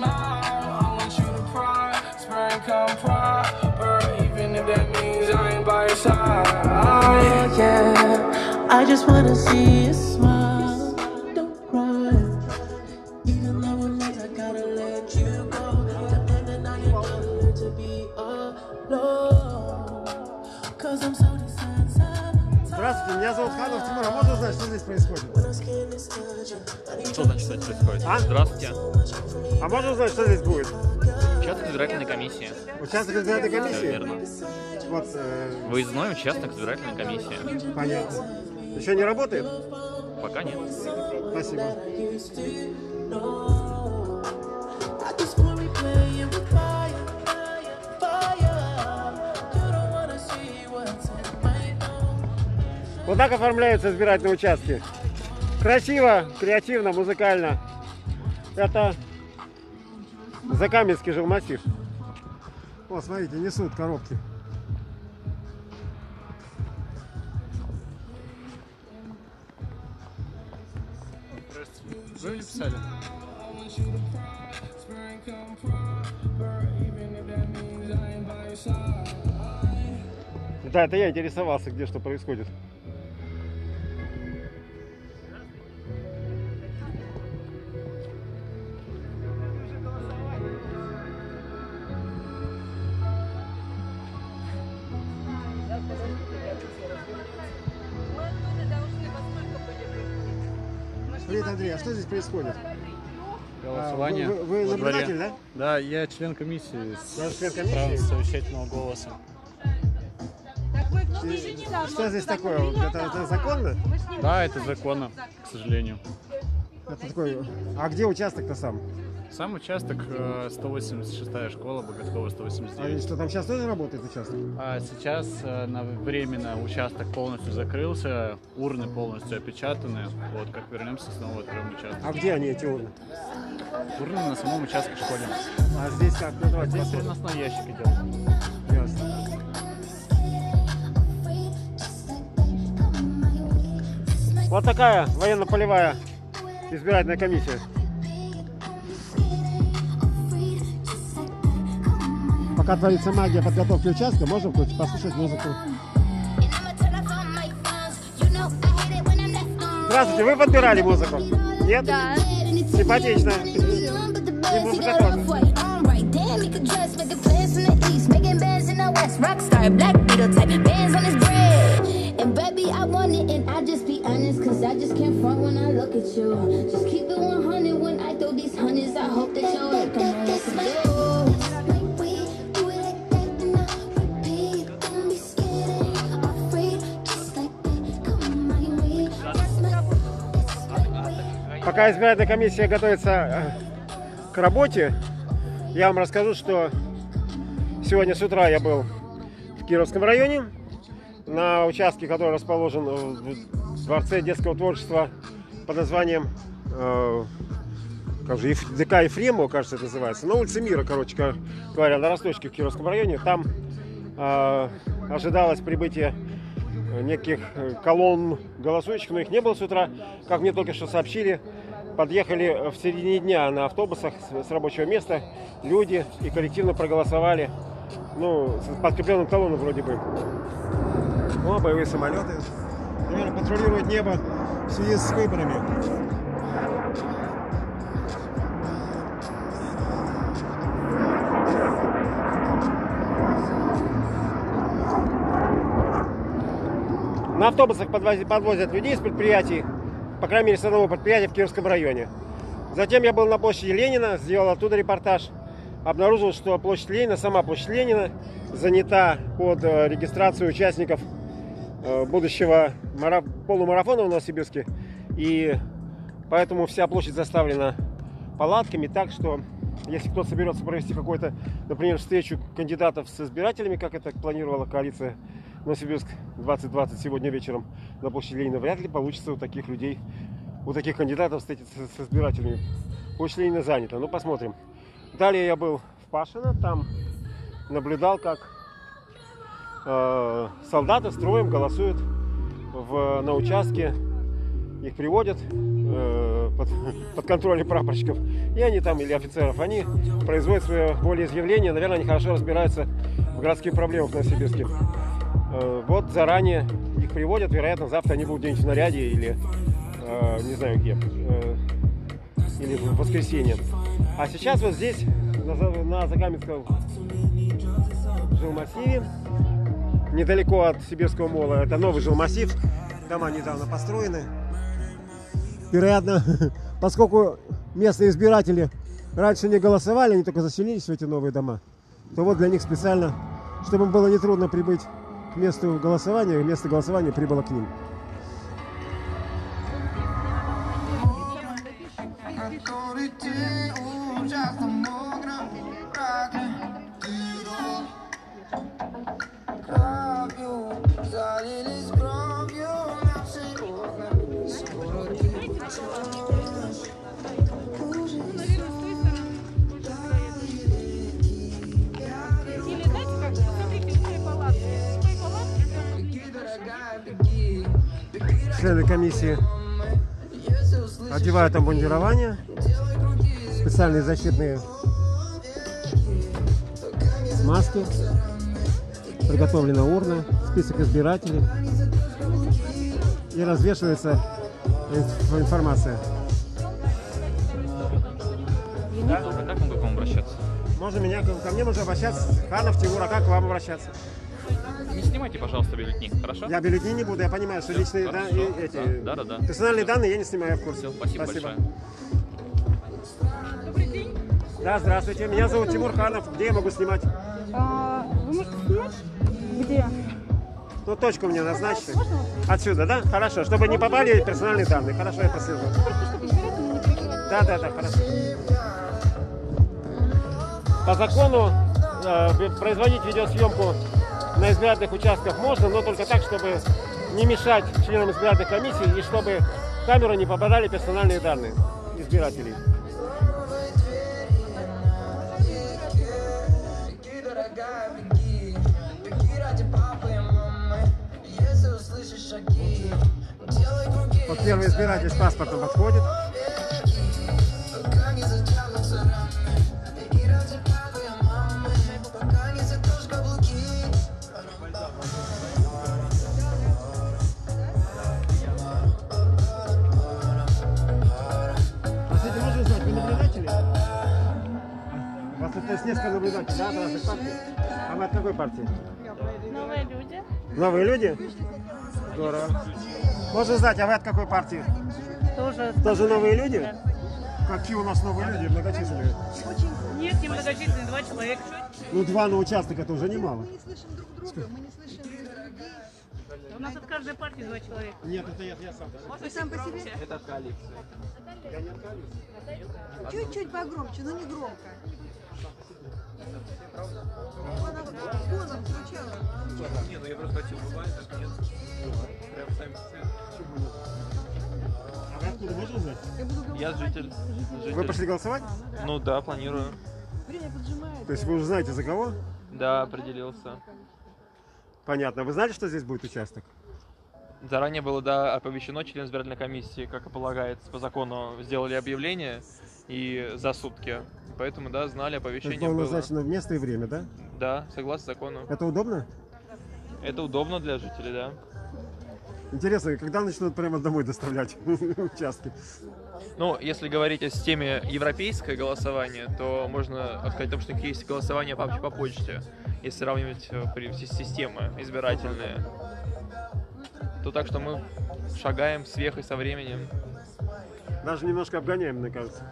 smile. I want you to come proper, even if that means I ain't by your side. Oh, yeah. I just wanna see you smile. Зовут Ханов Тимур. А можно узнать, что здесь происходит? Что значит, что здесь происходит? А? Здравствуйте. А можно узнать, что здесь будет? Участок избирательной комиссии. Участок избирательной Все комиссии? верно. Вот, э, Выездной участок избирательной комиссии. понятно. Еще не работает? Пока нет. Спасибо. Вот так оформляются избирательные участки. Красиво, креативно, музыкально. Это Закаменский жилмассив. О, смотрите, несут коробки. Вы мне писали? Да, это я интересовался, где что происходит. Что здесь происходит? Голосование. А, вы- вы дворе. наблюдатель, да? Да, я член комиссии с Я член правом комиссии. совещательного голоса. Что здесь такое? Это, это законно? Да, это законно, к сожалению. Это такой... А где участок-то сам? Сам участок э, 186 школа, Боготкова А 189. что там сейчас тоже работает участок? А сейчас э, на временно участок полностью закрылся, урны полностью опечатаны. Вот, как вернемся, снова откроем участок. А где они, эти урны? Урны на самом участке школе. А здесь как? Ну, давайте Здесь посмотрим. переносной ящик идет. Ясно. Вот такая военно-полевая избирательная комиссия. Пока творится магия подготовки участка, можем послушать музыку. Здравствуйте, вы подбирали музыку? Нет? Да. Симпатично. И музыка тоже. Rockstar, black beetle type, bands on his bread. And baby, I want it, and I just be honest, cause I just can't front when I look at you. Just keep it 100 when I throw these hundreds. I hope that you're like, come Пока избирательная комиссия готовится э, к работе, я вам расскажу, что сегодня с утра я был в Кировском районе, на участке, который расположен в Дворце детского творчества под названием э, как же, ДК Ефремова, кажется, это называется, на улице Мира, короче ко- говоря, на Росточке в Кировском районе. Там э, ожидалось прибытие неких э, колонн голосующих, но их не было с утра. Как мне только что сообщили, подъехали в середине дня на автобусах с, рабочего места люди и коллективно проголосовали. Ну, с подкрепленным колонном вроде бы. О, боевые самолеты. Наверное, патрулируют небо в связи с выборами. На автобусах подвозят, подвозят людей с предприятий, по крайней мере, с одного предприятия в Кировском районе. Затем я был на площади Ленина, сделал оттуда репортаж. Обнаружил, что площадь Ленина, сама площадь Ленина, занята под э, регистрацию участников э, будущего мара- полумарафона в Новосибирске. И поэтому вся площадь заставлена палатками, так что если кто-то соберется провести какой-то, например, встречу кандидатов с избирателями, как это планировала коалиция Новосибирск 2020 сегодня вечером на площади Ленина, вряд ли получится у таких людей, у таких кандидатов встретиться с избирателями. Площадь Ленина занята, ну посмотрим. Далее я был в Пашино, там наблюдал, как э, солдаты строем голосуют в, на участке. Их приводят, э, под, под контролем прапорщиков, и они там, или офицеров, они производят свое волеизъявление, наверное, они хорошо разбираются в городских проблемах в Новосибирске. Э, Вот заранее их приводят, вероятно, завтра они будут где-нибудь в наряде или э, не знаю где, э, или в воскресенье. А сейчас вот здесь, на, на Закаменском жилмассиве, недалеко от Сибирского мола, это новый жилмассив, дома недавно построены. Вероятно, поскольку местные избиратели раньше не голосовали, они только заселились в эти новые дома, то вот для них специально, чтобы им было нетрудно прибыть к месту голосования, место голосования прибыло к ним. Залились Члены комиссии одевают обмундирование, специальные защитные маски, приготовлена урна, список избирателей и развешивается инф- информация. Добрый, как могу к вам обращаться? Можно меня, ко мне можно обращаться, Ханов, Тимур, а как к вам обращаться? Снимайте, пожалуйста, бюллетник, хорошо? Я бюллетень не буду, я понимаю, что личные да, и эти да, да, да. персональные данные я не снимаю в курсе. Все, спасибо, большое. добрый день. Да, здравствуйте, меня зовут Тимур Ханов, где я могу снимать? А, вы можете снимать? Где? Ну, точку мне назначьте. Отсюда, да? Хорошо, чтобы не попали персональные данные. Хорошо, я прослежу. Да, да, да, хорошо. По закону э, производить видеосъемку на избирательных участках можно, но только так, чтобы не мешать членам избирательных комиссий и чтобы в камеру не попадали персональные данные избирателей. Вот первый избиратель с паспортом подходит. Наблюдателей, да, от? А вы от какой партии? Новые люди. Новые люди? Здорово. Можно узнать, а вы от какой партии? Тоже. Тоже новые люди? Какие у нас новые люди, многочисленные? Нет, немногочисленные, два человека. Ну, два на участок, это уже немало. У нас от каждой партии два человека. Нет, это я, я сам. Вы сам по себе? Чуть-чуть погромче, но не громко. Она вот фоном звучала. А вы откуда, можно узнать? Я житель. Вы житель. пошли голосовать? Ну да, планирую. Время поджимает. То есть вы уже знаете за кого? Да, определился. Понятно. Вы знали, что здесь будет участок? Заранее было, да, оповещено член избирательной комиссии, как и полагается, по закону сделали объявление и за сутки. Поэтому, да, знали, То есть оповещение было назначено место и время, да? Да, согласно закону. Это удобно? Это удобно для жителей, да. Интересно, когда начнут прямо домой доставлять участки? Ну, если говорить о системе европейское голосование, то можно сказать о том, что есть голосование по, по почте, если сравнивать э, си- системы избирательные. То так что мы шагаем с вехой со временем. Даже немножко обгоняем, мне кажется.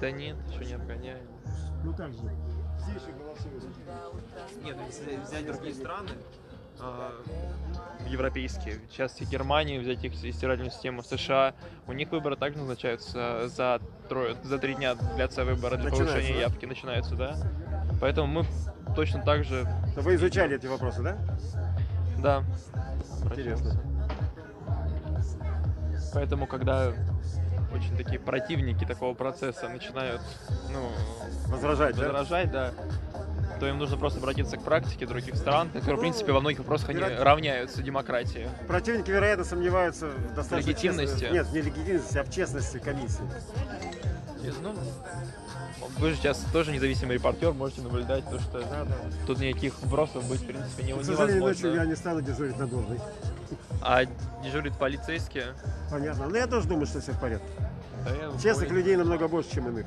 Да нет, еще не обгоняем. Ну как же? Все еще голосуют. Нет, если взять другие страны, а, европейские, в частности Германии, взять их избирательную систему США, у них выборы также назначаются за трое, за три дня длятся выборы для Начинается, повышения да? явки, начинаются, да. Поэтому мы точно так же, Вы изучали эти вопросы, да? да, Интересно. Поэтому, когда очень такие противники такого процесса начинают, ну, Возражать, да? возражать, да, то им нужно просто обратиться к практике других стран, которые, в принципе, во многих вопросах они равняются демократии. Противники, вероятно, сомневаются в достаточно Легитимности? честности- Нет, не легитимности, а в честности комиссии. Ну, вы же сейчас тоже независимый репортер, можете наблюдать то, что Да, да. тут никаких вбросов быть, в принципе, не, К сожалению, невозможно. я не стану дежурить надолго. А дежурят полицейские? Понятно. Но я тоже думаю, что все в порядке. Да Честных понял. людей намного больше, чем иных.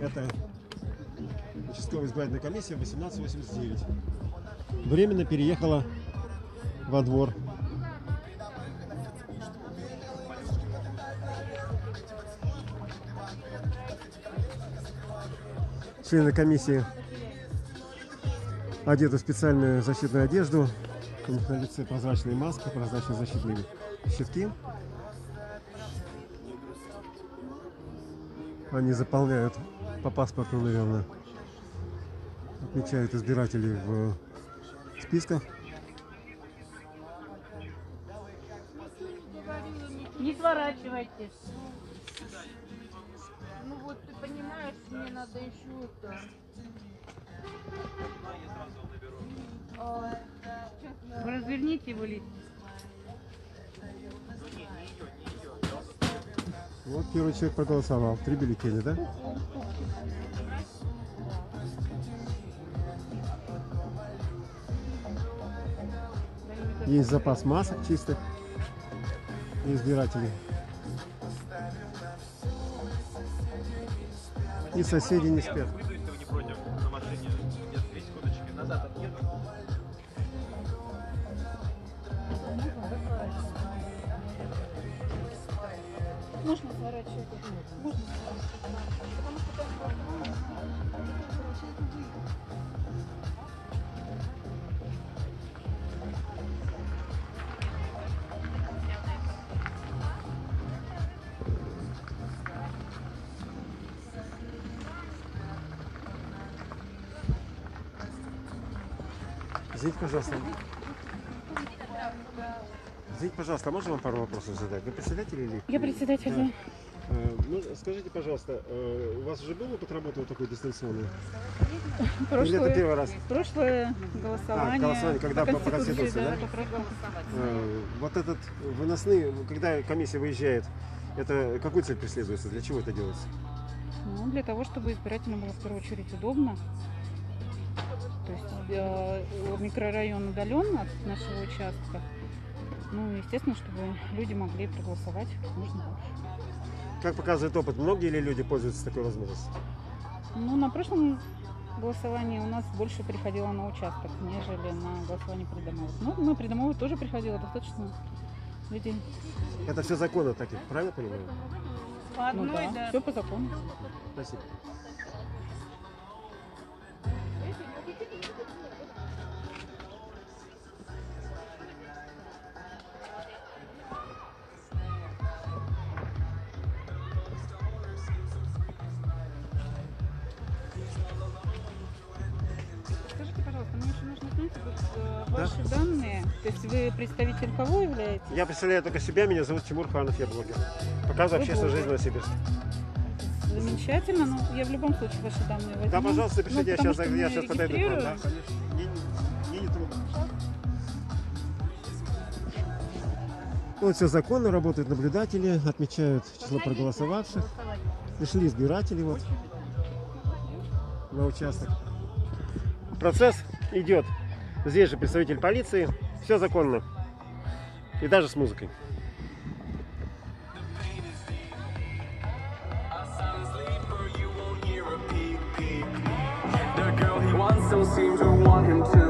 Это участковая избирательная комиссия 1889. Временно переехала во двор. Члены комиссии одеты в специальную защитную одежду. У них на лице прозрачные маски, прозрачные защитные щитки. Они заполняют по паспорту, наверное, отмечают избирателей в списках. Не сворачивайте. Мне надо еще это... Вы разверните его лист. Вот первый человек проголосовал. Три бюллетеня, да? Есть запас масок чистых для избирателей. И соседи не спят. Можно сворачивать? Можно сворачивать. Потому что там Извините, пожалуйста. Извините, пожалуйста, а можно вам пару вопросов задать? Вы председатель или? Я председатель, Да. да. Э, Ну, скажите, пожалуйста, э, у вас уже был опыт работы вот такой дистанционной? Или это Прошлое, первый раз? прошлое голосование. А, голосование, когда по- по Конституции, да? по прошлому. Э, Вот этот выносные, когда комиссия выезжает, это какую цель преследуется? Для чего это делается? Ну, для того, чтобы избирателям было в первую очередь удобно. То есть э, микрорайон удален от нашего участка. Ну, естественно, чтобы люди могли проголосовать как можно больше. Как показывает опыт, многие ли люди пользуются такой возможностью? Ну, на прошлом голосовании у нас больше приходило на участок, нежели на голосование придомовых. Ну, на придомовые тоже приходило достаточно людей. Это все законно таких, правильно понимаю? По ну, да, все по закону. Спасибо. Вот, э, ваши данные. То есть вы представитель кого являетесь? Я представляю только себя, меня зовут Тимур Ханов, я блогер. Показываю общественную жизнь Новосибирска. Замечательно, но я в любом случае ваши данные возьму. Да, пожалуйста, пишите, Ну, я сейчас, я сейчас подойду к вам. Да. Мне, не- мне не трудно. Вот все законно, работают наблюдатели, отмечают число проголосовавших. Пришли избиратели вот на участок. Процесс идет. Здесь же представитель полиции. Все законно. И даже с музыкой. Girl he wants don't seem to want him to.